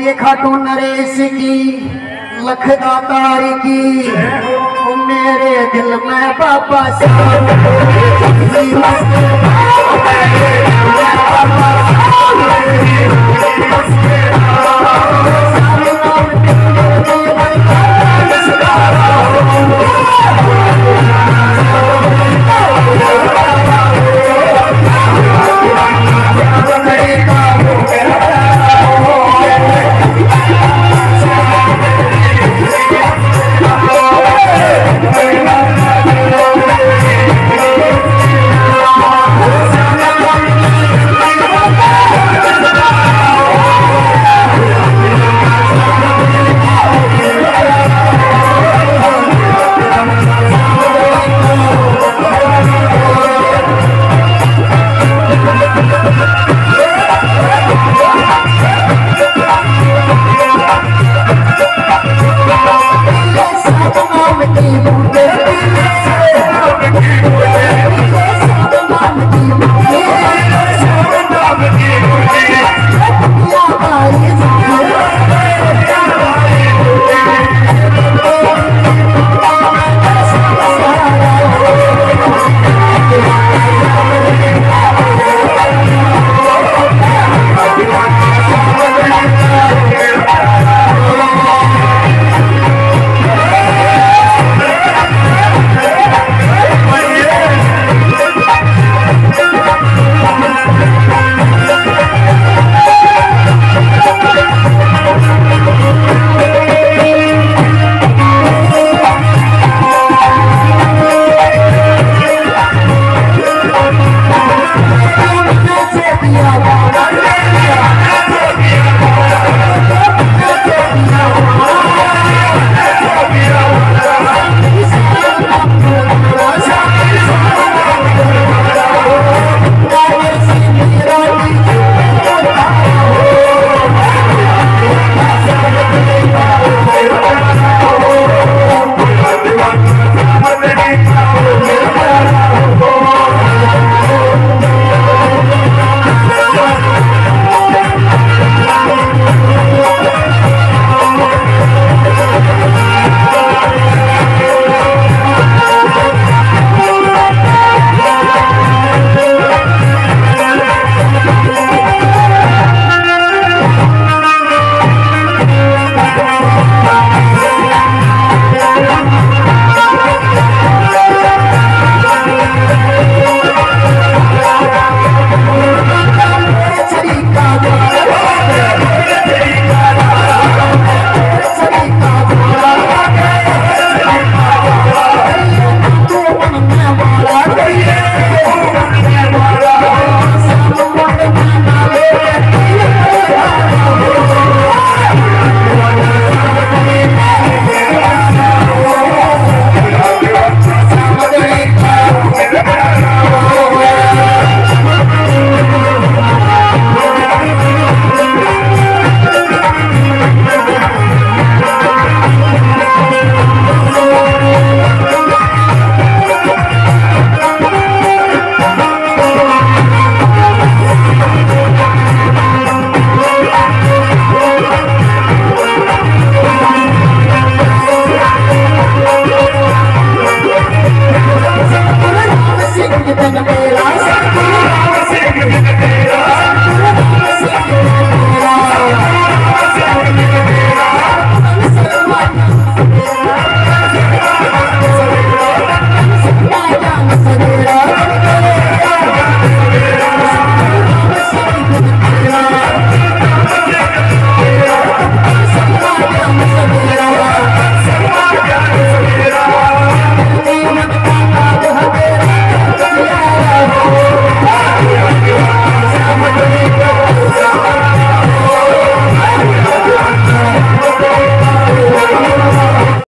ये खाटू नरेश की लख तारी की। मेरे दिल में बाबा साहब।